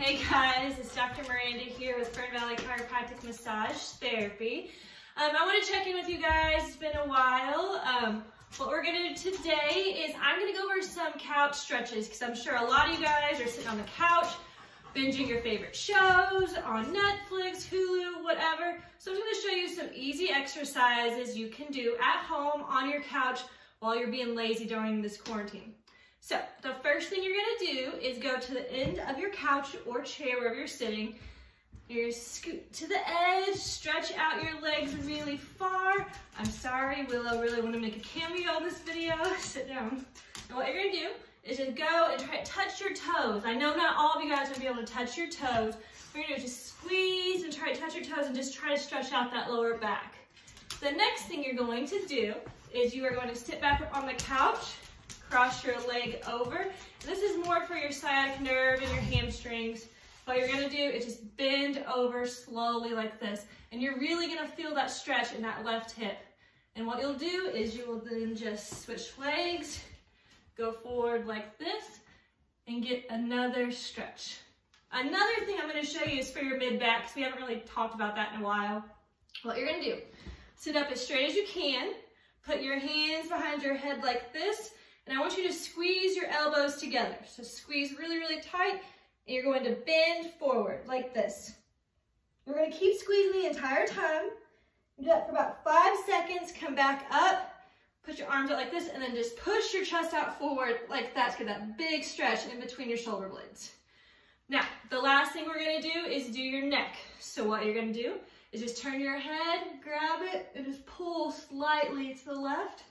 Hey guys, it's Dr. Miranda here with Fern Valley Chiropractic Massage Therapy. Um, I want to check in with you guys. It's been a while. Um, what we're going to do today is I'm going to go over some couch stretches because I'm sure a lot of you guys are sitting on the couch binging your favorite shows on Netflix, Hulu, whatever. So I'm going to show you some easy exercises you can do at home on your couch while you're being lazy during this quarantine. So the first thing you're gonna do is go to the end of your couch or chair, wherever you're sitting. You're gonna scoot to the edge, stretch out your legs really far. I'm sorry, Willow really wanna make a cameo in this video. Sit down. And what you're gonna do is just go and try to touch your toes. I know not all of you guys gonna be able to touch your toes. You're gonna just squeeze and try to touch your toes and just try to stretch out that lower back. The next thing you're going to do is you are going to sit back up on the couch cross your leg over. This is more for your sciatic nerve and your hamstrings. What you're gonna do is just bend over slowly like this. And you're really gonna feel that stretch in that left hip. And what you'll do is you will then just switch legs, go forward like this, and get another stretch. Another thing I'm gonna show you is for your mid back, because we haven't really talked about that in a while. What you're gonna do, sit up as straight as you can, put your hands behind your head like this, and I want you to squeeze your elbows together. So squeeze really, really tight, and you're going to bend forward like this. We're gonna keep squeezing the entire time. Do that for about five seconds, come back up, put your arms out like this, and then just push your chest out forward like that get that big stretch in between your shoulder blades. Now, the last thing we're gonna do is do your neck. So what you're gonna do is just turn your head, grab it, and just pull slightly to the left.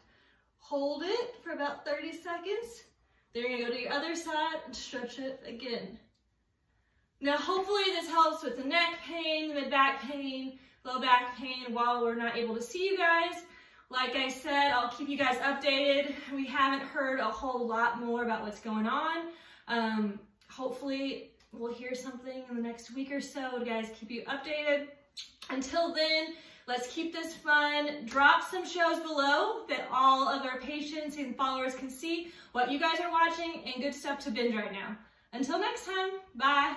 Hold it for about 30 seconds. Then you're gonna go to your other side and stretch it again. Now, hopefully this helps with the neck pain, the mid back pain, low back pain while we're not able to see you guys. Like I said, I'll keep you guys updated. We haven't heard a whole lot more about what's going on. Um, hopefully we'll hear something in the next week or so to guys keep you updated. Until then, Let's keep this fun. Drop some shows below that all of our patients and followers can see what you guys are watching and good stuff to binge right now. Until next time, bye.